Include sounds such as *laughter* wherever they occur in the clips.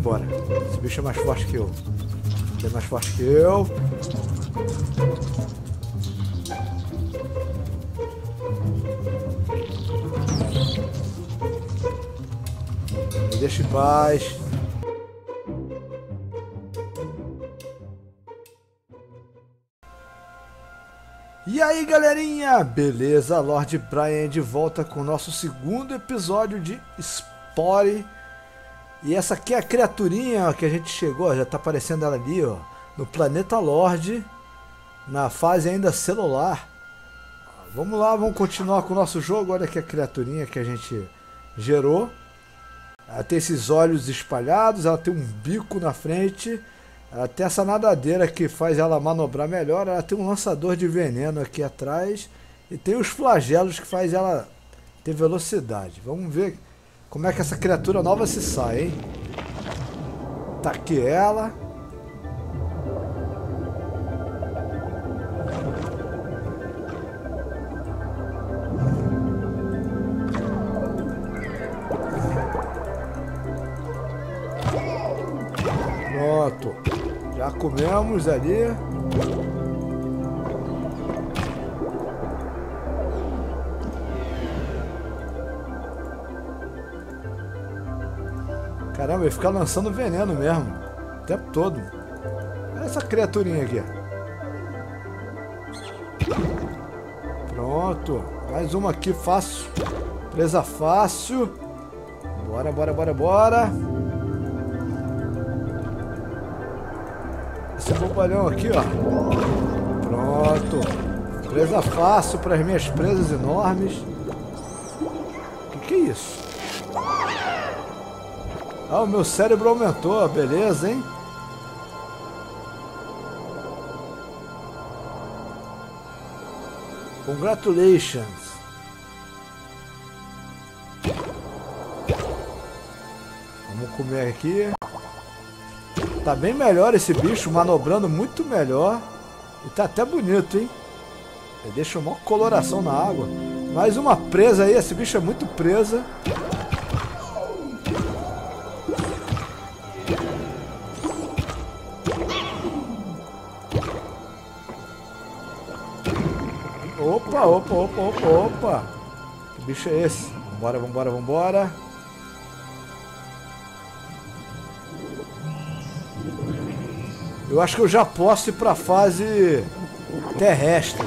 embora. Esse bicho é mais forte que eu. Ele é mais forte que eu. Me deixa em paz. E aí galerinha, beleza? Lord Brian de volta com o nosso segundo episódio de Spore. E essa aqui é a criaturinha ó, que a gente chegou, ó, já tá aparecendo ela ali, ó, no planeta Lord, na fase ainda celular. Vamos lá, vamos continuar com o nosso jogo. Olha aqui a criaturinha que a gente gerou. Ela tem esses olhos espalhados, ela tem um bico na frente ela tem essa nadadeira que faz ela manobrar melhor. Ela tem um lançador de veneno aqui atrás. E tem os flagelos que faz ela ter velocidade. Vamos ver como é que essa criatura nova se sai, hein? Tá aqui ela. Pronto. Já comemos ali. Caramba, ele fica lançando veneno mesmo. O tempo todo. Olha essa criaturinha aqui. Pronto. Mais uma aqui fácil. Presa fácil. Bora, bora, bora, bora. Esse bobalhão aqui, ó. Pronto. Presa fácil para as minhas presas enormes. O que, que é isso? Ah, o meu cérebro aumentou, beleza, hein? Congratulations. Vamos comer aqui. Tá bem melhor esse bicho, manobrando muito melhor. E tá até bonito, hein? Ele deixa uma coloração na água. Mais uma presa aí, esse bicho é muito presa. Opa, opa, opa, opa, opa. Que bicho é esse? Vambora, vambora, vambora. Eu acho que eu já posso ir pra fase terrestre.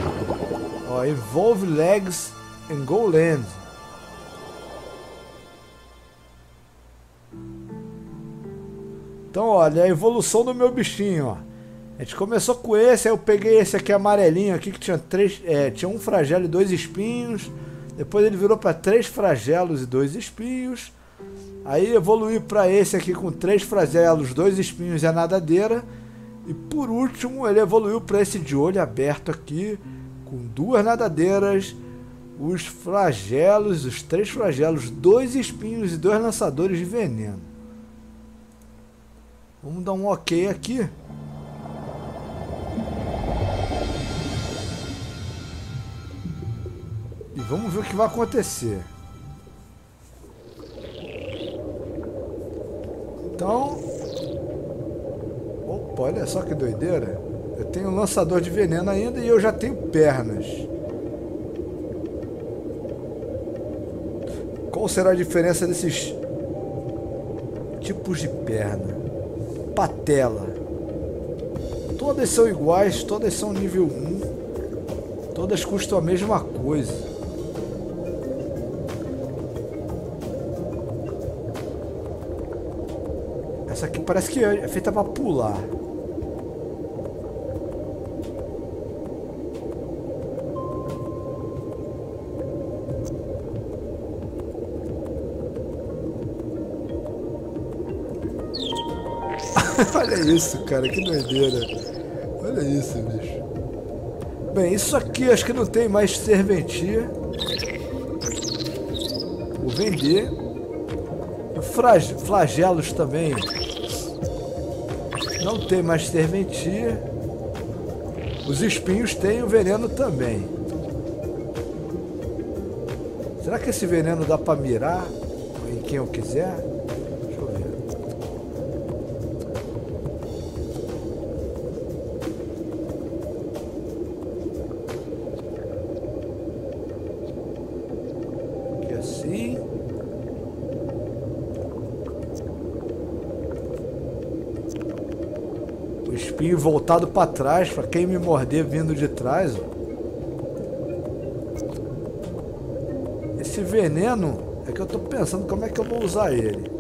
Ó, Evolve Legs and Go Land. Então, olha, a evolução do meu bichinho, ó. Gente começou com esse, aí eu peguei esse aqui amarelinho aqui, que tinha três. É, tinha um flagelo e dois espinhos. Depois ele virou para três flagelos e dois espinhos. Aí evoluí para esse aqui com três flagelos, dois espinhos e a nadadeira. E por último, ele evoluiu para esse de olho aberto aqui, com duas nadadeiras, os flagelos, os três flagelos, dois espinhos e dois lançadores de veneno. Vamos dar um ok aqui. Vamos ver o que vai acontecer. Então, Opa, olha só que doideira. Eu tenho um lançador de veneno ainda e eu já tenho pernas. Qual será a diferença desses tipos de perna? Patela. Todas são iguais, todas são nível 1. Todas custam a mesma coisa. Parece que é feita para pular. *laughs* Olha isso, cara, que doideira. Olha isso, bicho. Bem, isso aqui acho que não tem mais serventia. Vou vender. Flagelos também. Não tem mais serventia. Os espinhos têm o veneno também. Será que esse veneno dá pra mirar em quem eu quiser? Voltado para trás, para quem me morder vindo de trás. Esse veneno é que eu tô pensando como é que eu vou usar ele.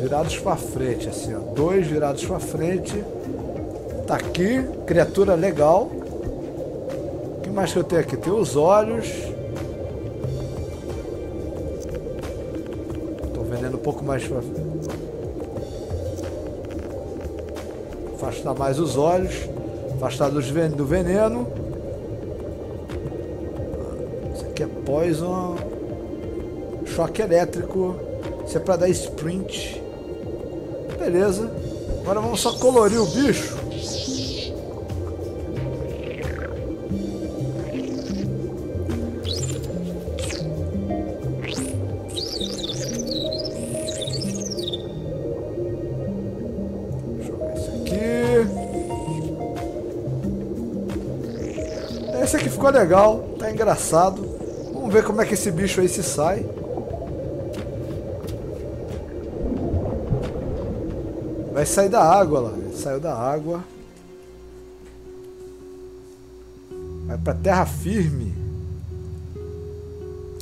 Virados para frente, assim, ó. Dois virados para frente. Tá aqui, criatura legal. Mais que eu tenho aqui? Tem os olhos. Tô vendendo um pouco mais. Afastar mais os olhos. Afastar ven do veneno. Isso aqui é poison. Choque elétrico. Isso é pra dar sprint. Beleza. Agora vamos só colorir o bicho. Esse aqui ficou legal, tá engraçado. Vamos ver como é que esse bicho aí se sai. Vai sair da água lá. Saiu da água. Vai pra terra firme.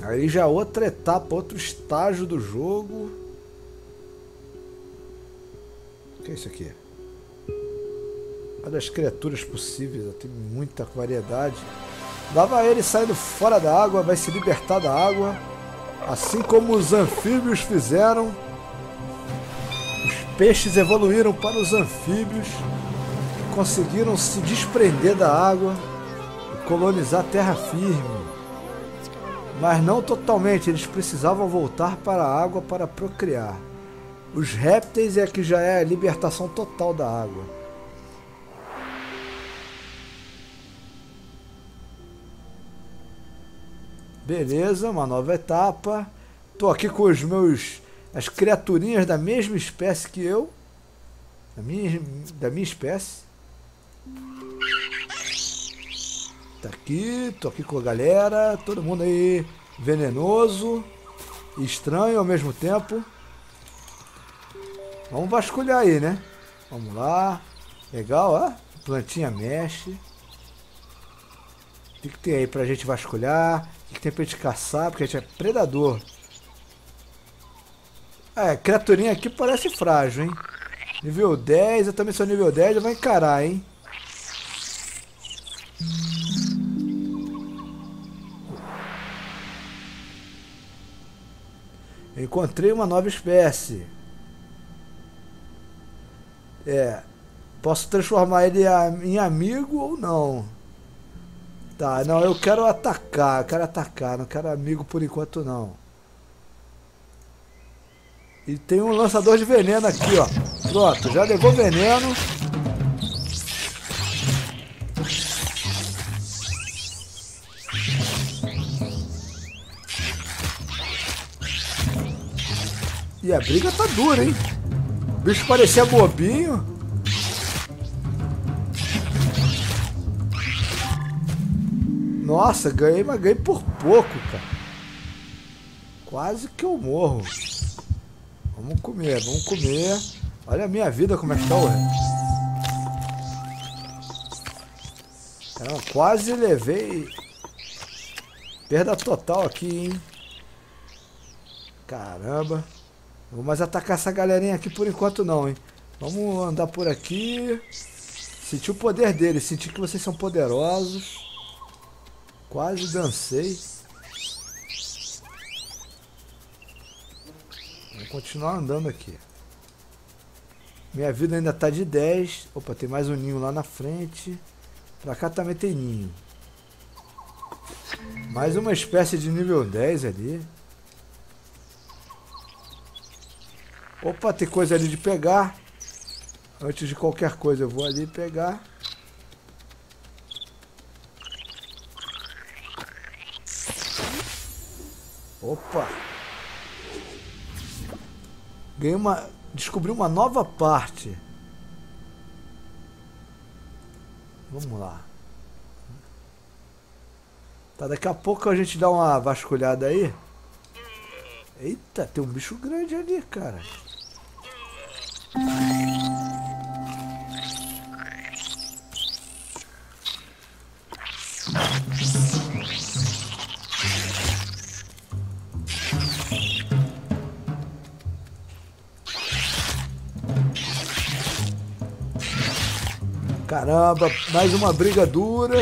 Aí já é outra etapa, outro estágio do jogo. O que é isso aqui? Olha as criaturas possíveis, tem muita variedade. Dava ele saindo fora da água, vai se libertar da água. Assim como os anfíbios fizeram. Os peixes evoluíram para os anfíbios. Conseguiram se desprender da água e colonizar a terra firme. Mas não totalmente, eles precisavam voltar para a água para procriar. Os répteis é que já é a libertação total da água. Beleza, uma nova etapa. Tô aqui com os meus. as criaturinhas da mesma espécie que eu. Da minha, da minha espécie. Tá aqui, tô aqui com a galera. Todo mundo aí venenoso. Estranho ao mesmo tempo. Vamos vasculhar aí, né? Vamos lá. Legal, ó. Plantinha mexe. O que, que tem aí pra gente vasculhar? O que, que tem pra gente caçar? Porque a gente é predador. É, criaturinha aqui parece frágil, hein? Nível 10, eu também sou nível 10, eu vou encarar, hein? Encontrei uma nova espécie. É. Posso transformar ele em amigo ou não? Tá, não, eu quero atacar, eu quero atacar, não quero amigo por enquanto não. E tem um lançador de veneno aqui, ó. Pronto, já levou veneno. E a briga tá dura, hein? O bicho parecia bobinho. Nossa, ganhei, mas ganhei por pouco, cara. Quase que eu morro. Vamos comer, vamos comer. Olha a minha vida como é que tá. Caramba, quase levei perda total aqui, hein. Caramba. Não vou mais atacar essa galerinha aqui por enquanto não, hein. Vamos andar por aqui. Sentir o poder deles, sentir que vocês são poderosos. Quase dancei. Vou continuar andando aqui. Minha vida ainda tá de 10. Opa, tem mais um ninho lá na frente. Pra cá também tem ninho. Mais uma espécie de nível 10 ali. Opa, tem coisa ali de pegar. Antes de qualquer coisa eu vou ali pegar. Ganhei uma. Descobri uma nova parte. Vamos lá. Tá, daqui a pouco a gente dá uma vasculhada aí. Eita, tem um bicho grande ali, cara. Caramba, mais uma briga dura.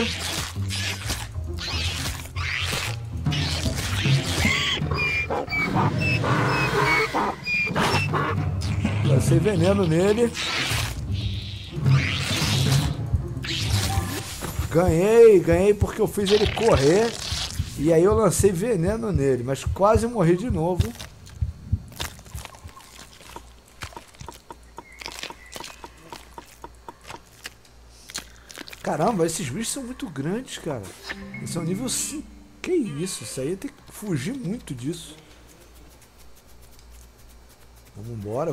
Lancei veneno nele. Ganhei, ganhei porque eu fiz ele correr. E aí eu lancei veneno nele, mas quase morri de novo. Caramba, esses bichos são muito grandes, cara. Eles são nível 5. Que isso? Isso aí tem que fugir muito disso. Vamos embora,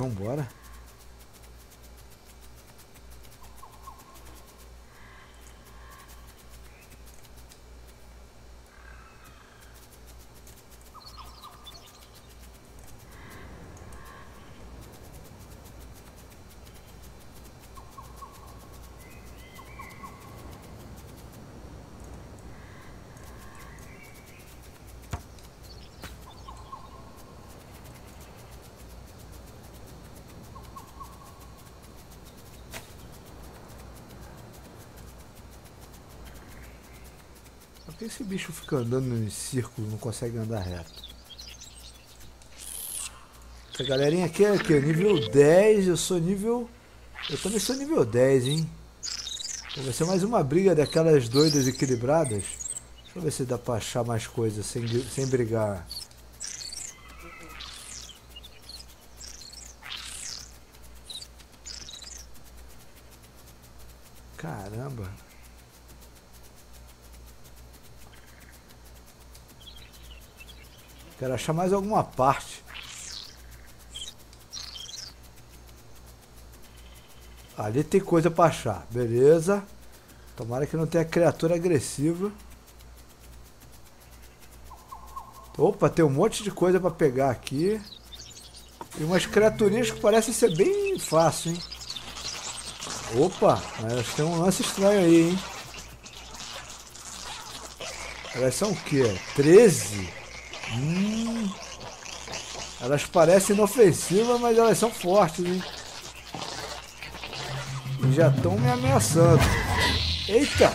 que esse bicho fica andando em círculo, não consegue andar reto? Essa galerinha aqui é aqui, nível 10, eu sou nível... Eu também sou nível 10, hein? Então vai ser mais uma briga daquelas doidas equilibradas. Deixa eu ver se dá pra achar mais coisas sem, sem brigar. Caramba. Quero achar mais alguma parte. Ali tem coisa pra achar. Beleza. Tomara que não tenha criatura agressiva. Opa, tem um monte de coisa pra pegar aqui. E umas criaturinhas que parecem ser bem fácil, hein? Opa, mas tem um lance estranho aí, hein? Elas são o quê? 13? Hum, elas parecem inofensivas, mas elas são fortes, hein? Já estão me ameaçando. Eita!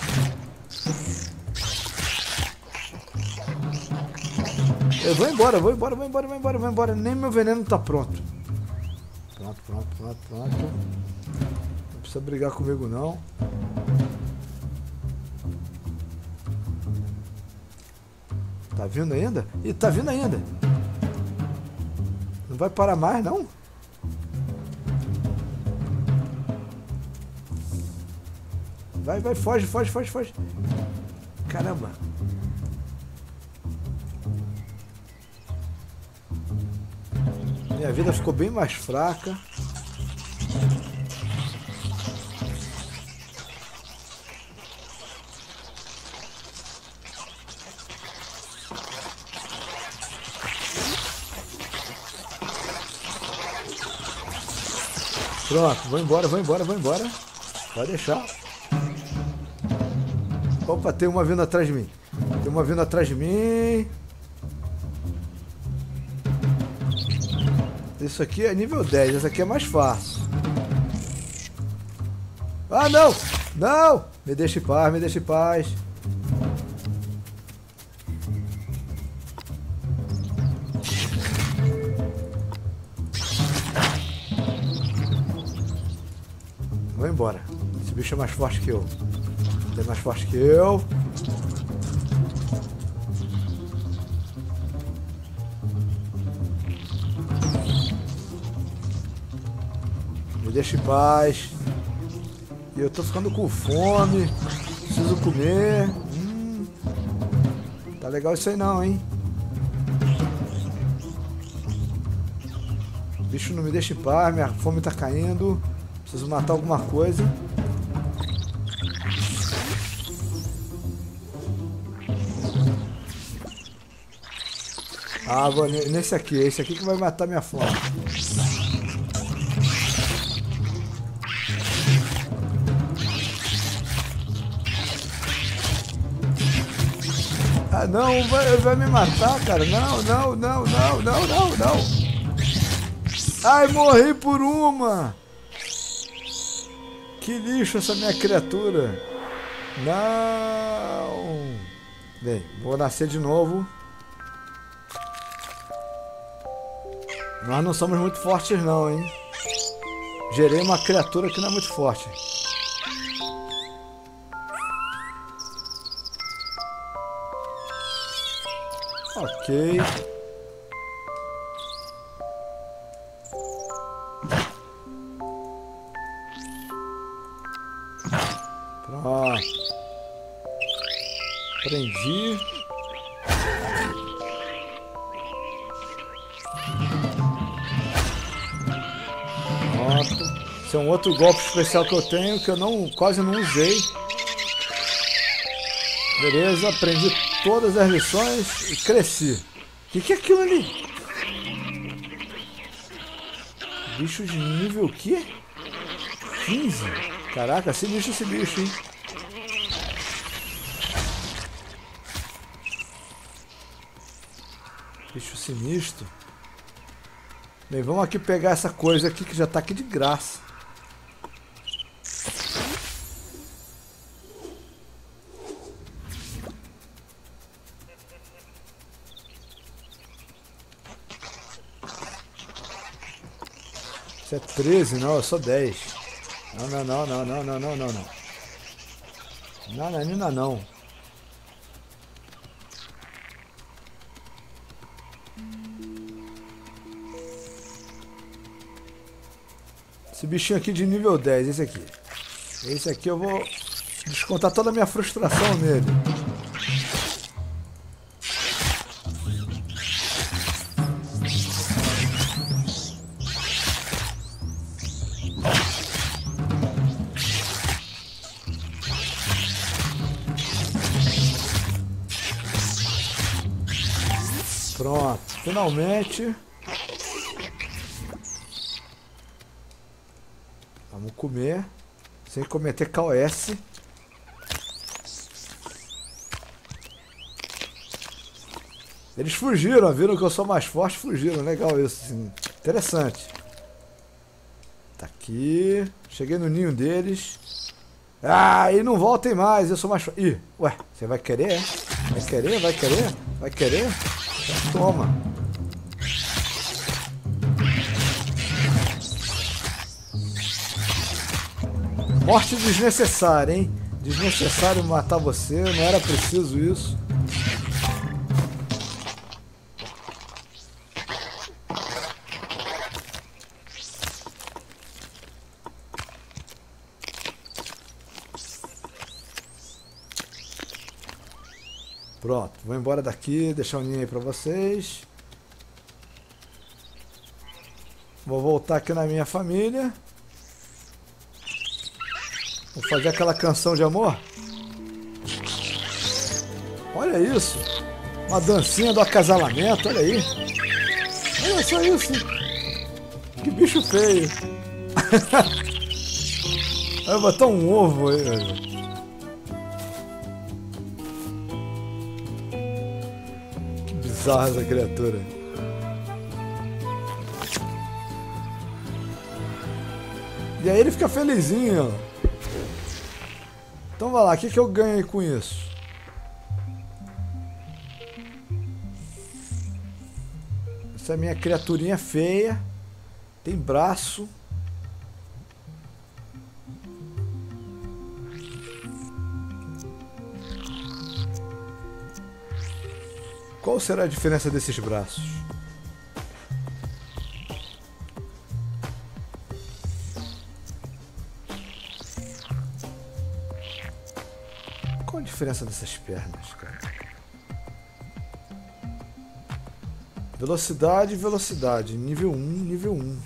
Eu vou embora, vou embora, vou embora, vou embora, vou embora. Nem meu veneno tá pronto. Pronto, pronto, pronto, pronto. Não precisa brigar comigo não. Tá vindo ainda? Ih, tá vindo ainda. Não vai parar mais, não? Vai, vai, foge, foge, foge, foge. Caramba. Minha vida ficou bem mais fraca. Pronto, vou embora, vou embora, vou embora. Pode deixar. Opa, tem uma vindo atrás de mim. Tem uma vindo atrás de mim. Isso aqui é nível 10, essa aqui é mais fácil. Ah, não! Não! Me deixe em paz, me deixe em paz. Vou embora. Esse bicho é mais forte que eu. Ele é mais forte que eu. Me deixa em paz. E eu tô ficando com fome. Preciso comer. Hum, tá legal isso aí não, hein? O bicho não me deixa em paz, minha fome tá caindo. Preciso matar alguma coisa. Ah, vou nesse aqui. Esse aqui que vai matar minha fome. Ah, não, vai, vai me matar, cara. Não, não, não, não, não, não, não. Ai, morri por uma. Que lixo essa minha criatura. Não. Bem, vou nascer de novo. Nós não somos muito fortes não, hein? Gerei uma criatura que não é muito forte. Ok. Prendi. Pronto. Esse é um outro golpe especial que eu tenho que eu não quase não usei. Beleza, aprendi todas as lições e cresci. O que, que é aquilo ali? Bicho de nível o quê? 15? Caraca, sinistro esse bicho, hein? Bicho sinistro. Bem, vamos aqui pegar essa coisa aqui que já tá aqui de graça. Isso é 13, não, eu sou 10. Não, não, não, não, não, não, não, não, não. Não, não, não, não. Bichinho aqui de nível 10, esse aqui. Esse aqui eu vou descontar toda a minha frustração nele. Pronto, finalmente. Comer sem cometer KOS. Eles fugiram, viram que eu sou mais forte, fugiram. Legal isso, assim. interessante. Tá aqui. Cheguei no ninho deles. Ah, e não voltem mais, eu sou mais forte. Ih, ué, você vai querer? Vai querer? Vai querer? Vai querer? Toma. Morte desnecessária, hein? Desnecessário matar você, não era preciso isso. Pronto, vou embora daqui, deixar o ninho aí pra vocês. Vou voltar aqui na minha família. Vou fazer aquela canção de amor. Olha isso. Uma dancinha do acasalamento, olha aí. Olha só isso. Que bicho feio. *laughs* Vai botar um ovo aí, velho. bizarra essa criatura. E aí ele fica felizinho. Então vai lá, o que, que eu ganhei com isso? Essa minha criaturinha feia. Tem braço. Qual será a diferença desses braços? Diferença dessas pernas, cara? Velocidade, velocidade. Nível 1, nível 1.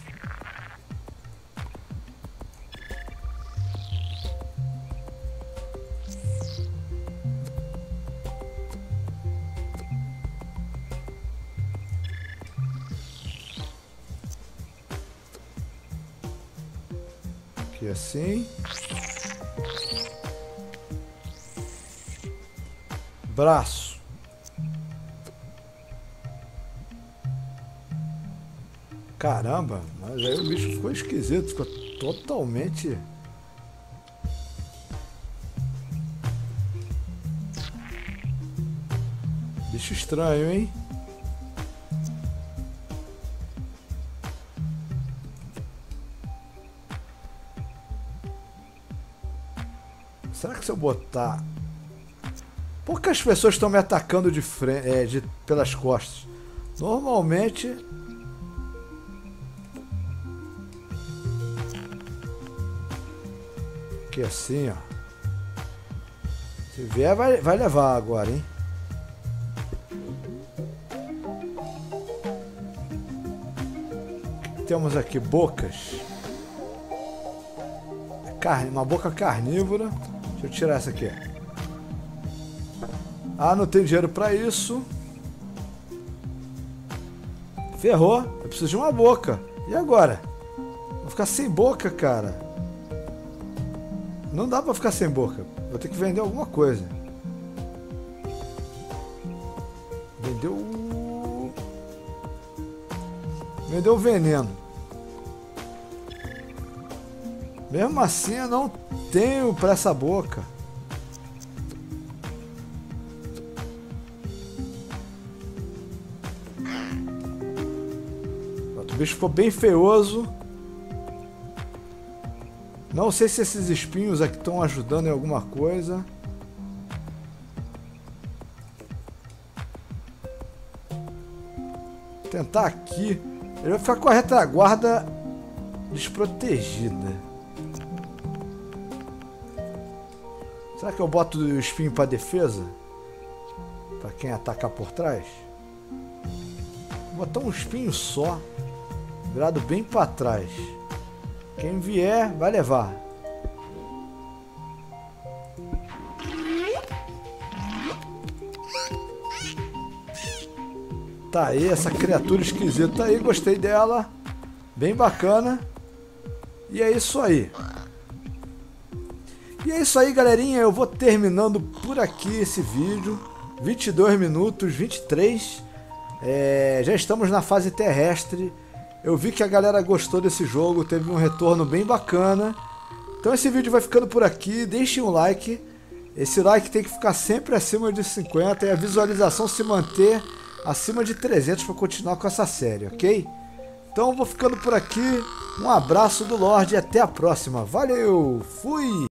Braço. Caramba, mas aí o bicho ficou esquisito, ficou totalmente. Bicho estranho, hein? Será que se eu botar. Poucas pessoas estão me atacando de frente, é, de, pelas costas. Normalmente. Aqui assim, ó. Se vier, vai, vai levar agora, hein? Temos aqui bocas. Carne, uma boca carnívora. Deixa eu tirar essa aqui. Ah, não tem dinheiro pra isso. Ferrou. Eu preciso de uma boca. E agora? Vou ficar sem boca, cara. Não dá pra ficar sem boca. Vou ter que vender alguma coisa. Vendeu. Vendeu o veneno. Mesmo assim, eu não tenho pra essa boca. O bicho ficou bem feioso. Não sei se esses espinhos aqui estão ajudando em alguma coisa. Vou tentar aqui. Ele vai ficar com a retaguarda desprotegida. Será que eu boto o espinho para defesa? Para quem atacar por trás? Vou botar um espinho só, virado bem para trás. Quem vier, vai levar. Tá aí, essa criatura esquisita aí, gostei dela. Bem bacana. E é isso aí. E é isso aí, galerinha. Eu vou terminando por aqui esse vídeo. 22 minutos, 23. É, já estamos na fase terrestre. Eu vi que a galera gostou desse jogo, teve um retorno bem bacana. Então esse vídeo vai ficando por aqui. Deixem um like. Esse like tem que ficar sempre acima de 50 e a visualização se manter acima de 300 para continuar com essa série, ok? Então vou ficando por aqui. Um abraço do Lorde e até a próxima. Valeu! Fui!